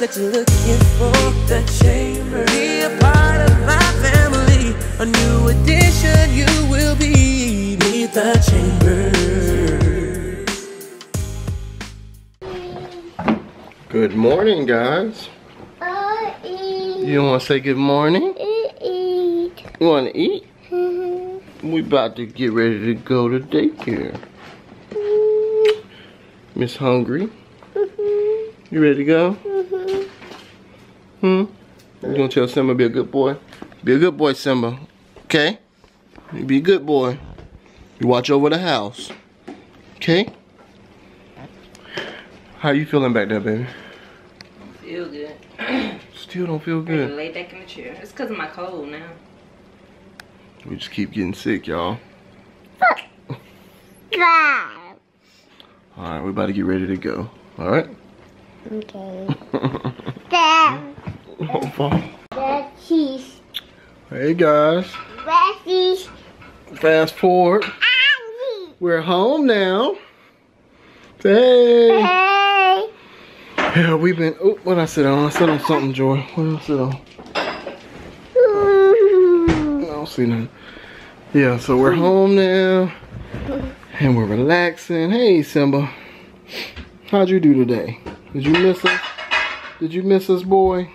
that you're looking for. The chamber. Be a part of my family. A new addition you will be. Meet the chamber. Good morning, guys. I. You want to say good morning? Eat. You want to eat? Mm-hmm. We about to get ready to go to daycare. Miss Hungry, Mm-hmm. you ready to go? You gonna tell Simba be a good boy? Be a good boy, Simba. Okay? You be a good boy. You watch over the house. Okay? How you feeling back there, baby? Feel good. Still don't feel Ready to good. lay back in the chair. It's because of my cold now. We just keep getting sick, y'all. Five. Alright, we're about to get ready to go. Alright? Okay. Oh, cheese. hey guys. Cheese. Fast forward. We're home now. Hey. Hey. Yeah, we've been. Oh, what I sit on? I sit on something, Joy. What did I sit on? I don't see nothing. Yeah, so we're home now. And we're relaxing. Hey, Simba. How'd you do today? Did you miss us? Did you miss us, boy?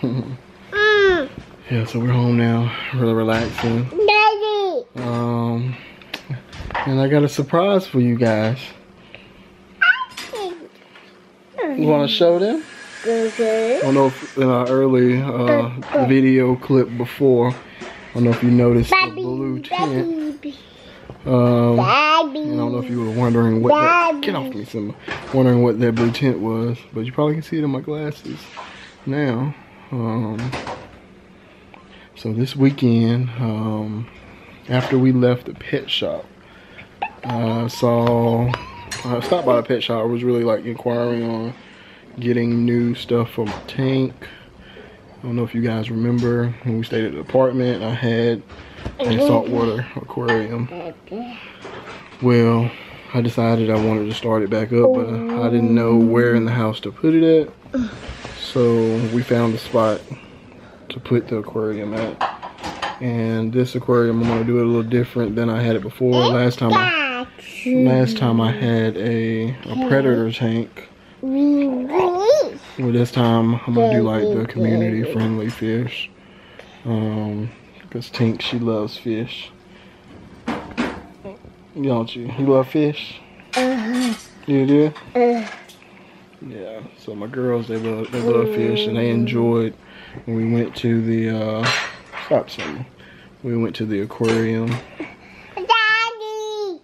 Mm. Yeah, so we're home now. Really relaxing. Daddy. Um, and I got a surprise for you guys. You want to show them? Okay. I don't know if in our early uh, video clip before, I don't know if you noticed the blue tent. Baby. Um. I don't know if you were wondering what that, get off me, Simba. Wondering what that blue tent was, but you probably can see it in my glasses now. Um, so this weekend, um, after we left the pet shop, I saw, I stopped by the pet shop. I was really like inquiring on getting new stuff for my tank. I don't know if you guys remember when we stayed at the apartment, I had a saltwater aquarium. Well, I decided I wanted to start it back up, but I didn't know where in the house to put it at. So we found a spot to put the aquarium at. And this aquarium, I'm gonna do it a little different than I had it before. Last time, I, last time I had a, a predator tank. Well, this time I'm gonna do like the community friendly fish. Um, because Tink, she loves fish. Don't you? You love fish? You do? Yeah. So my girls, they love they love fish, and they enjoyed when we went to the uh, stop something. We went to the aquarium. Daddy.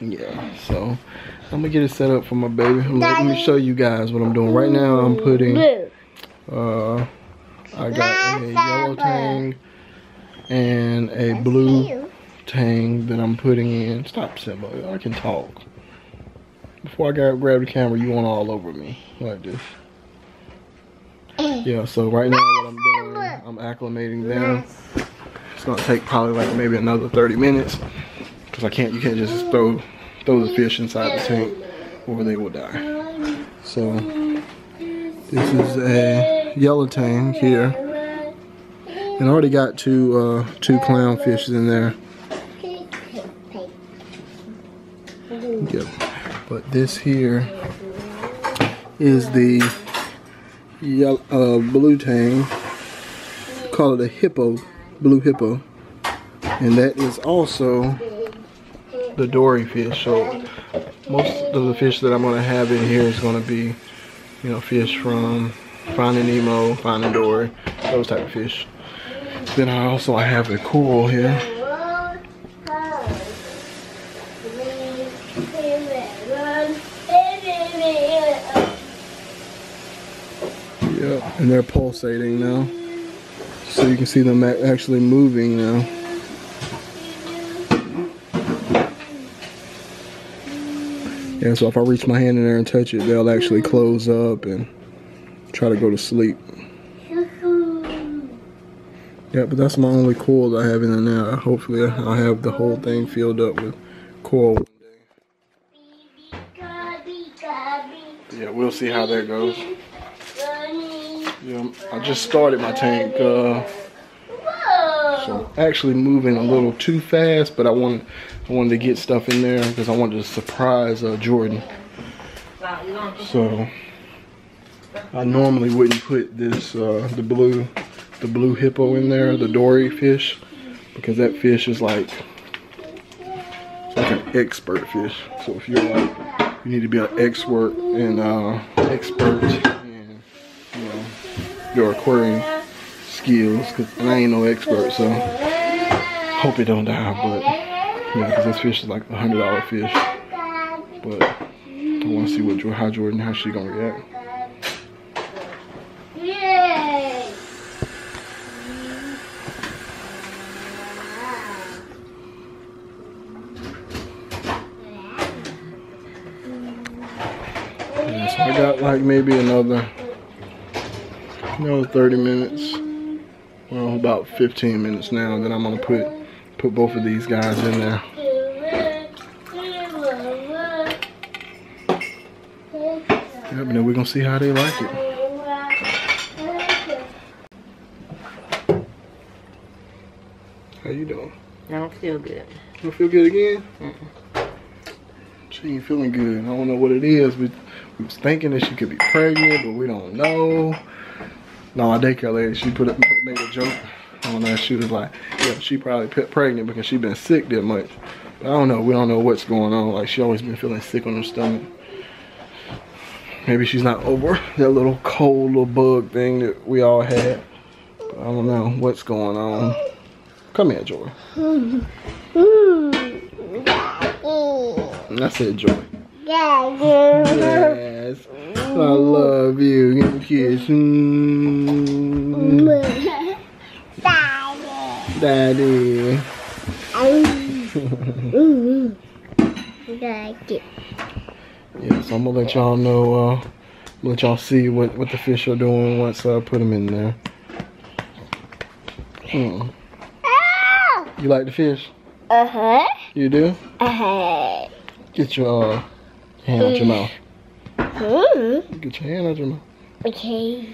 Yeah. So I'm gonna get it set up for my baby. Let me show you guys what I'm doing right now. I'm putting. Uh, I got a yellow tang and a blue tang that I'm putting in. Stop, Simba. I can talk. Before I got grab the camera, you want all over me like this. Yeah. So right now, what I'm doing, I'm acclimating them. It's gonna take probably like maybe another 30 minutes because I can't. You can't just throw throw the fish inside the tank or they will die. So this is a yellow tang here. And I already got two uh, two clownfishes in there. Yep. But this here is the yellow, uh, blue tang. Call it a hippo, blue hippo. And that is also the dory fish. So most of the fish that I'm gonna have in here is gonna be, you know, fish from Finding Nemo, Finding Dory, those type of fish. Then I also I have a coral here. Yeah, and they're pulsating now. So you can see them actually moving now. Yeah, so if I reach my hand in there and touch it, they'll actually close up and try to go to sleep. Yeah, but that's my only that I have in there now. Hopefully I'll have the whole thing filled up with one day. yeah, we'll see how that goes. Yeah, I just started my tank. Uh, so actually moving a little too fast, but I wanted I wanted to get stuff in there because I wanted to surprise uh, Jordyn. So I normally wouldn't put this uh, the blue the blue hippo in there, the dory fish, because that fish is like like an expert fish. So if you're like you need to be an expert and uh, expert your aquarium skills, cause I ain't no expert, so hope it don't die, but yeah, because this fish is like a hundred dollar fish, but I want to see what how Jordyn how she gonna react. Yeah, so I got like maybe another, another 30 minutes. Well, about 15 minutes now. Then I'm gonna put put both of these guys in there. Yep, and then we're gonna see how they like it. How you doing? I don't feel good. You don't feel good again? She ain't feeling good. I don't know what it is. We, we was thinking that she could be pregnant, but we don't know. No, my daycare lady, she put it, made a joke on that. She was like, yeah, she probably pregnant because she been sick that much. But I don't know. We don't know what's going on. Like, she always been feeling sick on her stomach. Maybe she's not over that little cold little bug thing that we all had. But I don't know what's going on. Come here, Joy. That's it, Joy. Yes. I love you. Give me a kiss. Mm, Daddy. Like it. Yeah, so I'm gonna let y'all know, uh, let y'all see what, what the fish are doing once I put them in there. Hmm. You like the fish? Uh huh. You do? Uh huh. Get your uh, hand out your mouth. Hmm. Get your hand out your mouth. Okay.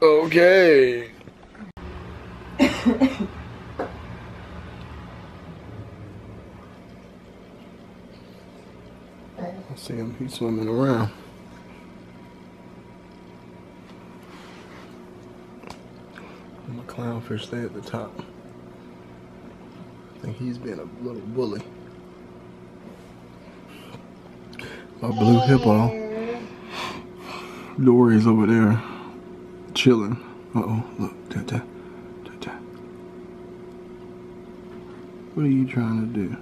Okay. I see him. He's swimming around. My clownfish stay at the top. I think he's being a little bully. My blue hippo. Dory's over there chilling. Uh oh, look, da da da. What are you trying to do?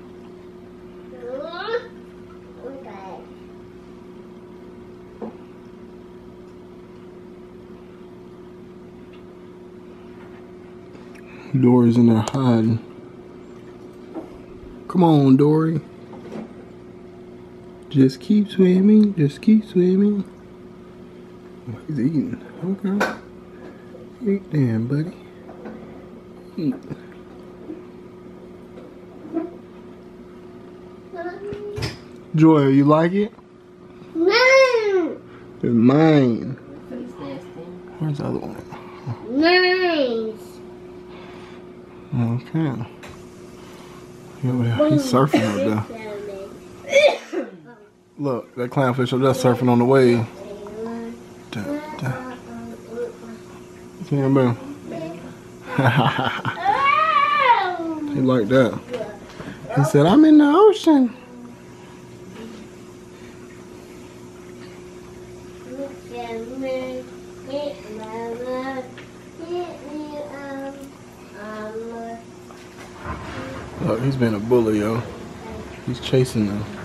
Dory's in there hiding. Come on, Dory. Just keep swimming. Just keep swimming. Oh, he's eating. Okay. Eat then, buddy. Eat. Joy, you like it? No. It's mine. Where's the other one? Nice. Okay. He over there. He's surfing up there. Look, that clownfish up there surfing on the wave. Da, da. See him, man? he like that. He said, I'm in the ocean. Look, he's been a bully, yo. He's chasing them.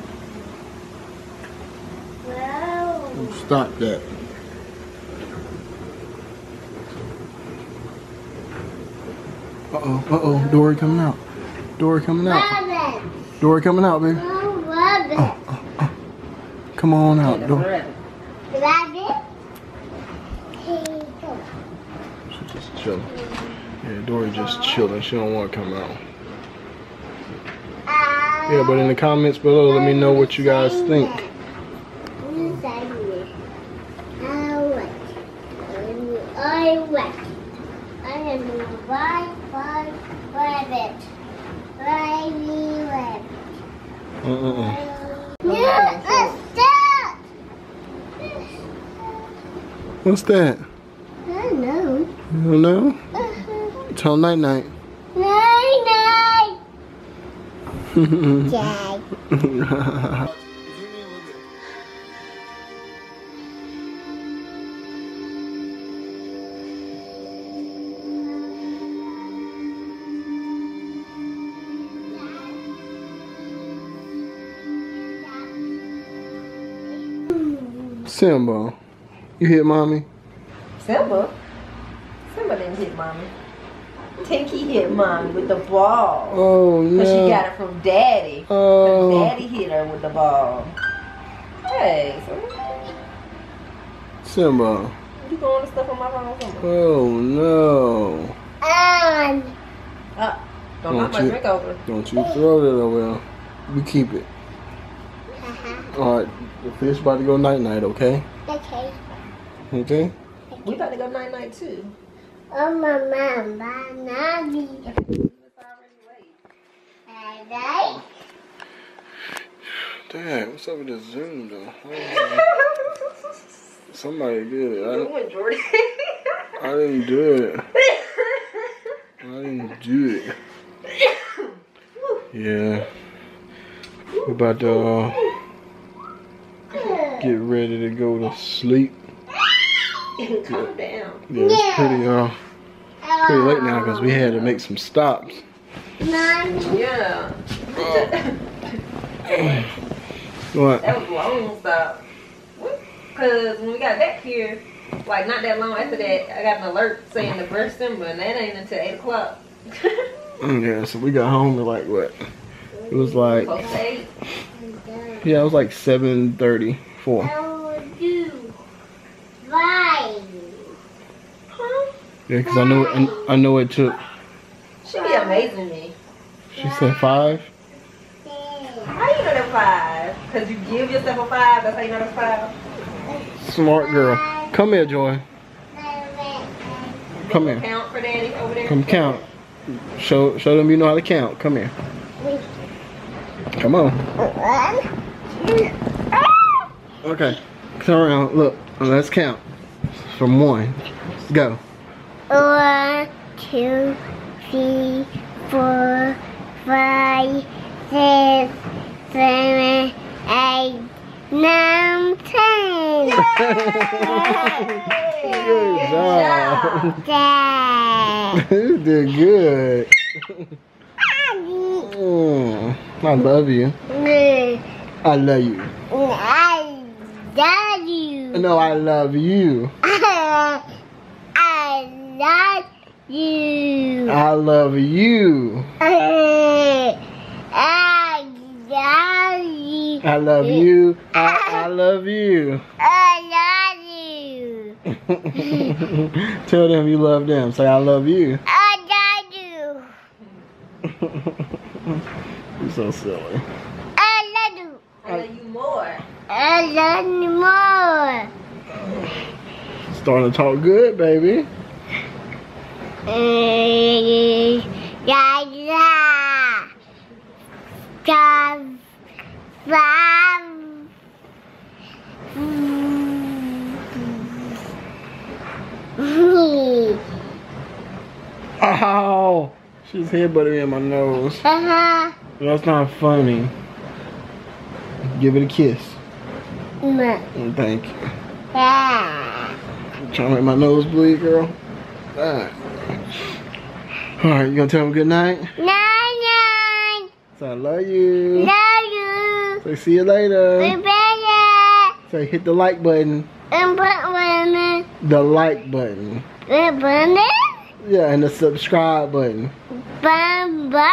Stop that. Uh oh, uh oh, Dory coming out. Dory coming out. Dory coming out, baby. Come on out, Dory. She's just chilling. Yeah, Dory just chilling. She don't want to come out. Yeah, but in the comments below, let me know what you guys think. Uh-uh. Yeah, let's start. What's that? I don't know. You don't know? Uh-huh. Tell night night. Night, night. Simba, you hit mommy? Simba? Simba didn't hit mommy. Tinky hit mommy with the ball. Oh no. Because she got it from daddy. Oh. Daddy hit her with the ball. Hey, so Simba. you going to stuff on my phone Simba? Oh no. And Uh, don't knock my Don't you- drink over. Don't you throw that away. We keep it. Alright, the fish about to go night night, okay? okay. Okay? We about to go night night too. Oh, my mom, banana. It's already late. And I. Dad, what's up with this Zoom though? Somebody did it. I, You didn't- and Jordyn. I didn't do it. I didn't do it. Yeah. We about to uh, get ready to go to sleep. Calm down. Yeah, it's pretty, uh, pretty late now because we had to make some stops. Yeah. what? That was long stop. Because when we got back here, like not that long after that, I got an alert saying to burst them, but that ain't until 8 o'clock. Mm, yeah, so we got home at like what? It was like. Yeah, it was like 7 4. Yeah, because I know I, I know it took. She be amazing me. She said five. How you know that five? Cause you give yourself a five. That's how you know that's five. Smart girl. Come here, Joy. Come here. Count for daddy over there. Come count. Show show them you know how to count. Come here. Come on. Okay. Turn around. Look. Let's count. From one. Go. One, two, three, four, five, six, seven, eight, nine, ten. Good job. Dad. you did good. Mm, I love you. I love you. I love you. No, I love you. I love you. I love you. I love you. I love you. I, I love you. I love you. Tell them you love them. Say I love you. I love you. You're so silly. I love you. I love you more. I love you more. Starting to talk good, baby. Yeah, yeah. Five. Mm. Ow! She's headbutting me in my nose. Haha. That's not funny. Give it a kiss. Ma. Mm, Thank you. Ah. Trying to make my nose bleed, girl. Alright. Alright, you gonna tell him good night? Nine, nine. Say I love you. Love you. Say see you later. Rebecca. Say hit the like button. And put one The like button. the Yeah, and the subscribe button. bun bun.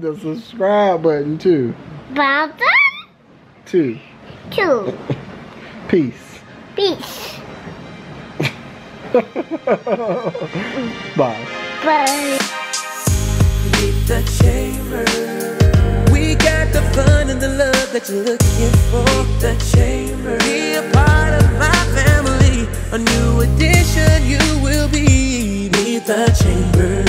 The subscribe button too. Bun Two. two. Peace. Peace. Bye body. Beat the chamber. We got the fun and the love that you're looking for. Beat the chamber. Be a part of my family. A new addition you will be. Meet the chamber.